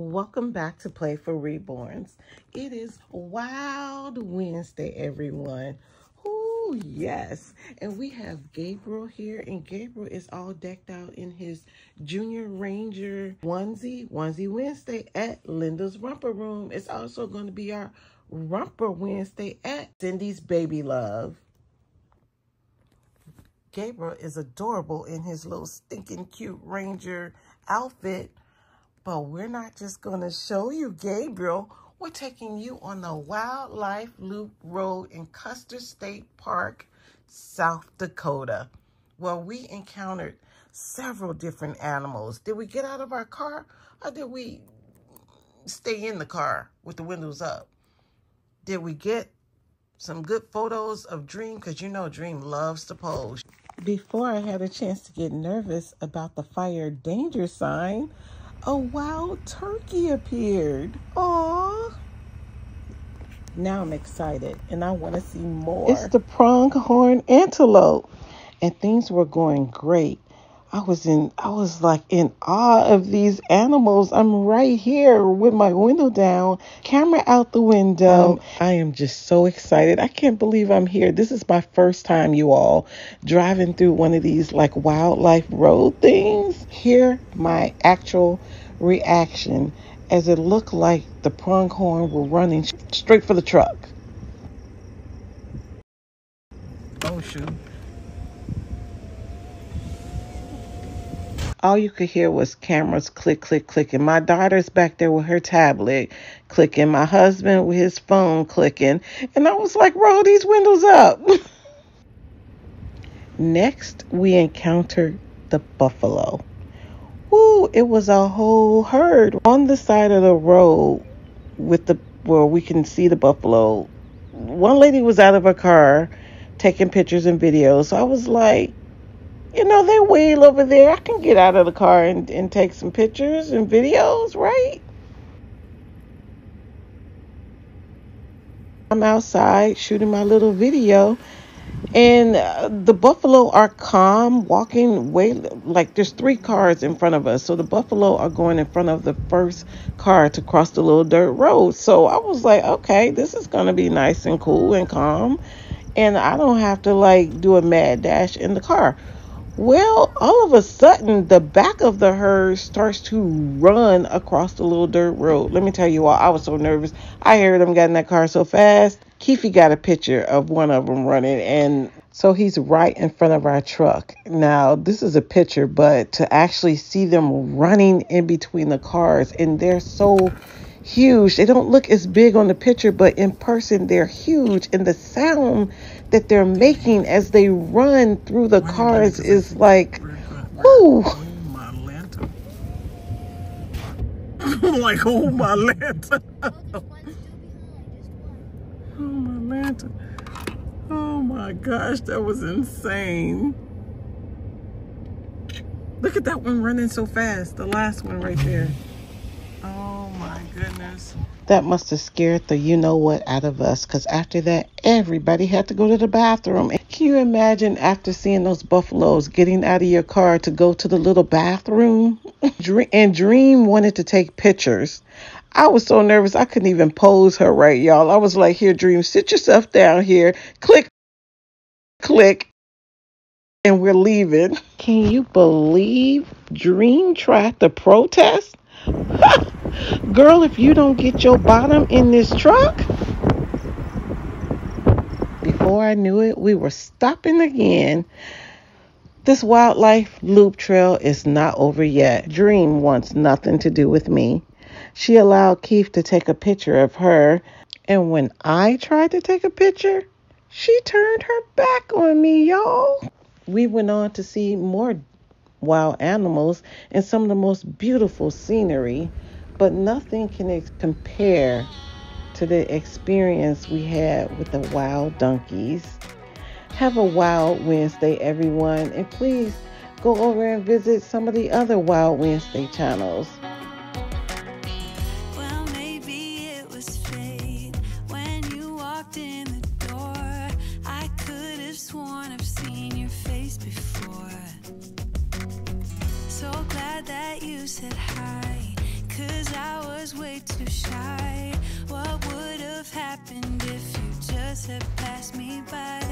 Welcome back to Playful Reborns. It is Wild Wednesday, everyone. Oh, yes. And we have Gabriel here, and Gabriel is all decked out in his Junior Ranger onesie, Onesie Wednesday at Linda's Romper Room. It's also going to be our Romper Wednesday at Cindy's Baby Love. Gabriel is adorable in his little stinking cute ranger outfit. But we're not just going to show you Gabriel. We're taking you on the Wildlife Loop Road in Custer State Park, South Dakota, where we encountered several different animals. Did we get out of our car or did we stay in the car with the windows up? Did we get some good photos of Dream? Because you know Dream loves to pose. Before I had a chance to get nervous about the fire danger sign, a wild turkey appeared. Aww. Now I'm excited and I want to see more. It's the pronghorn antelope. And things were going great I was in I was like in awe of these animals. I'm right here with my window down, camera out the window. Um, I am just so excited. I can't believe I'm here. This is my first time you all driving through one of these like wildlife road things. Hear my actual reaction as it looked like the pronghorn were running straight for the truck. Oh shoot. All you could hear was cameras click, click, clicking. My daughter's back there with her tablet clicking. My husband with his phone clicking. And I was like, roll these windows up. Next, we encountered the buffalo. Woo, it was a whole herd on the side of the road with the where we can see the buffalo. One lady was out of her car taking pictures and videos. So I was like, you know, they're way over there. I can get out of the car and, and take some pictures and videos, right? I'm outside shooting my little video, and uh, the buffalo are calm, walking way like there's three cars in front of us. So the buffalo are going in front of the first car to cross the little dirt road. So I was like, okay, this is gonna be nice and cool and calm, and I don't have to like do a mad dash in the car. Well, all of a sudden, the back of the herd starts to run across the little dirt road. Let me tell you all, I was so nervous. I heard them get in that car so fast. Keefe got a picture of one of them running, and so he's right in front of our truck. Now, this is a picture, but to actually see them running in between the cars, and they're so huge. They don't look as big on the picture, but in person, they're huge. And the sound that they're making as they run through the cars is like, whoo. Oh, like, oh my lantern. oh my lantern. Oh my gosh, that was insane. Look at that one running so fast. The last one right there. Goodness. That must have scared the you know what out of us because after that, everybody had to go to the bathroom. Can you imagine after seeing those buffaloes getting out of your car to go to the little bathroom? and Dream wanted to take pictures. I was so nervous I couldn't even pose her right, y'all. I was like, here, Dream, sit yourself down here. Click, click, and we're leaving. Can you believe Dream tried to protest? Girl, if you don't get your bottom in this truck. Before I knew it, we were stopping again. This wildlife loop trail is not over yet. Dream wants nothing to do with me. She allowed Keefe to take a picture of her, and when I tried to take a picture, she turned her back on me, y'all. We went on to see more wild animals and some of the most beautiful scenery, but nothing can compare to the experience we had with the wild donkeys. Have a wild Wednesday, everyone, and please go over and visit some of the other Wild Wednesday channels. So glad that you said hi. Cause I was way too shy. What would have happened if you just had passed me by?